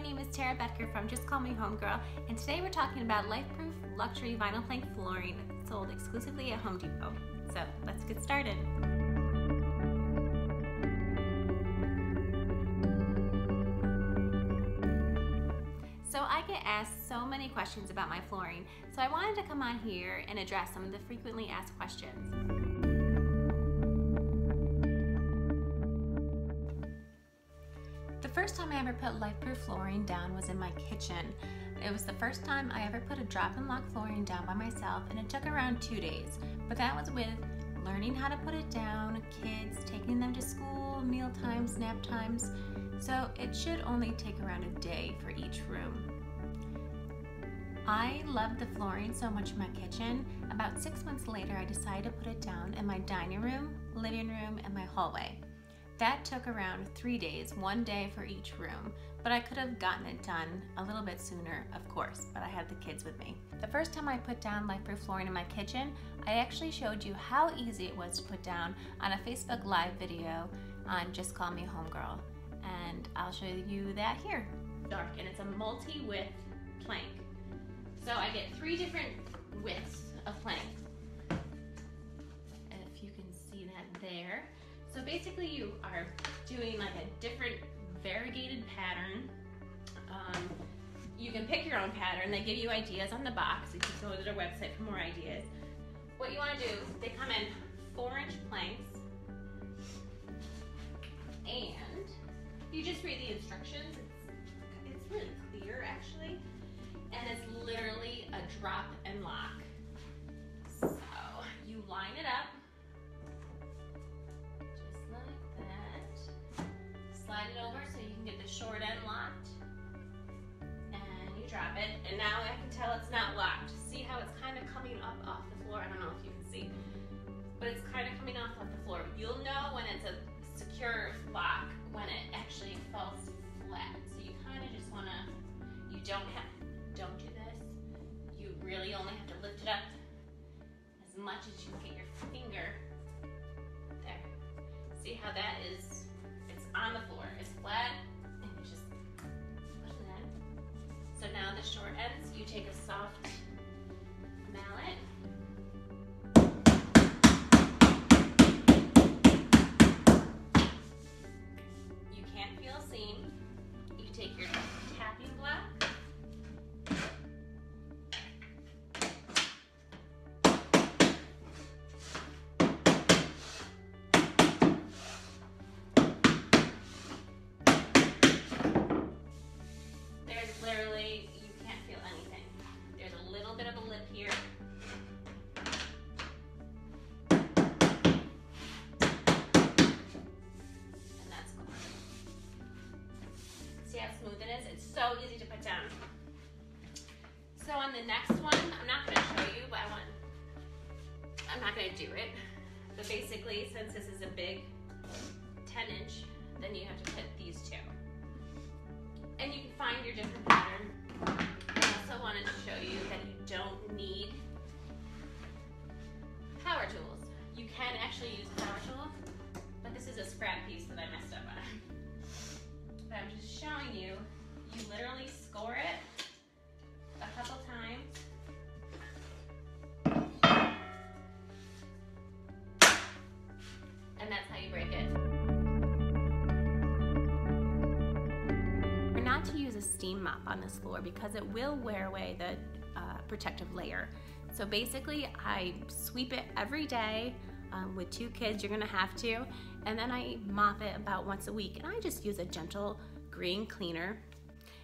my name is Tara Becker from Just Call Me Homegirl, and today we're talking about LifeProof luxury vinyl plank flooring sold exclusively at Home Depot. So let's get started. So I get asked so many questions about my flooring, so I wanted to come on here and address some of the frequently asked questions. First time I ever put LifeProof flooring down was in my kitchen. It was the first time I ever put a drop and lock flooring down by myself and it took around two days. But that was with learning how to put it down, kids, taking them to school, meal times, nap times. So it should only take around a day for each room. I loved the flooring so much in my kitchen. About six months later, I decided to put it down in my dining room, living room, and my hallway. That took around three days, one day for each room, but I could have gotten it done a little bit sooner, of course, but I had the kids with me. The first time I put down LifeProof flooring in my kitchen, I actually showed you how easy it was to put down on a Facebook Live video on Just Call Me Homegirl, and I'll show you that here. Dark, and it's a multi-width plank. So I get three different widths of plank. If you can see that there. So basically you are doing like a different variegated pattern. Um, you can pick your own pattern. They give you ideas on the box. You can go to their website for more ideas. What you want to do, they come in four inch planks and you just read the instructions. It's, it's really clear actually. And it's literally a drop and lock. So you line it up short end locked. And you drop it. And now I can tell it's not locked. See how it's kind of coming up off the floor? I don't know if you can see. But it's kind of coming off of the floor. You'll know when it's a secure lock when it actually falls flat. So you kind of just want to, you don't have, don't do this. You really only have to lift it up as much as you can get your finger there. See how that is it's on the floor. It's flat take a soft smooth it is. It's so easy to put down. So on the next one, I'm not gonna show you, but I want, I'm not gonna do it. But basically, since this is a big 10 inch, then you have to put these two. And you can find your different pattern. I also wanted to show you that you don't need power tools. You can actually use a power tools, but this is a scrap piece that I messed up on. But I'm just showing you, you literally score it a couple times. And that's how you break it. We're not to use a steam mop on this floor because it will wear away the uh, protective layer. So basically I sweep it every day um, with two kids, you're gonna have to. And then I mop it about once a week. And I just use a gentle green cleaner.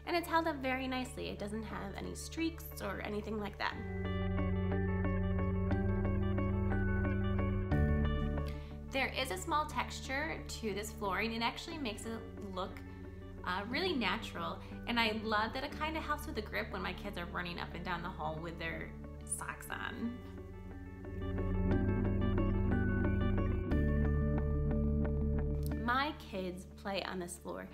And it's held up very nicely. It doesn't have any streaks or anything like that. There is a small texture to this flooring. It actually makes it look uh, really natural. And I love that it kind of helps with the grip when my kids are running up and down the hall with their socks kids play on this floor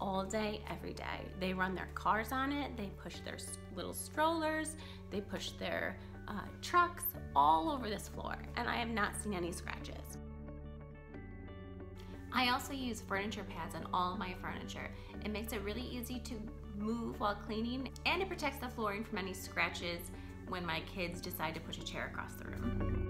all day, every day. They run their cars on it, they push their little strollers, they push their uh, trucks all over this floor, and I have not seen any scratches. I also use furniture pads on all my furniture. It makes it really easy to move while cleaning and it protects the flooring from any scratches when my kids decide to push a chair across the room.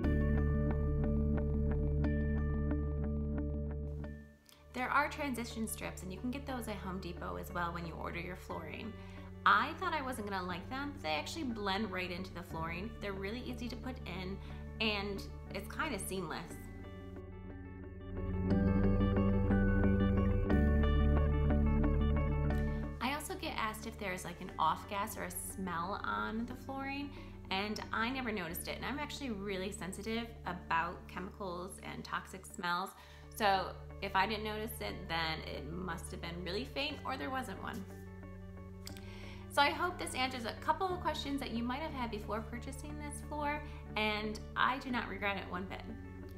There are transition strips and you can get those at Home Depot as well when you order your flooring. I thought I wasn't gonna like them, but they actually blend right into the flooring. They're really easy to put in and it's kind of seamless. I also get asked if there's like an off gas or a smell on the flooring and I never noticed it and I'm actually really sensitive about chemicals and toxic smells so if I didn't notice it, then it must have been really faint or there wasn't one. So I hope this answers a couple of questions that you might have had before purchasing this floor, and I do not regret it one bit.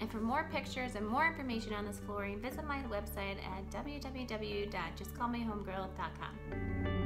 And for more pictures and more information on this flooring, visit my website at www.justcallmehomegirl.com.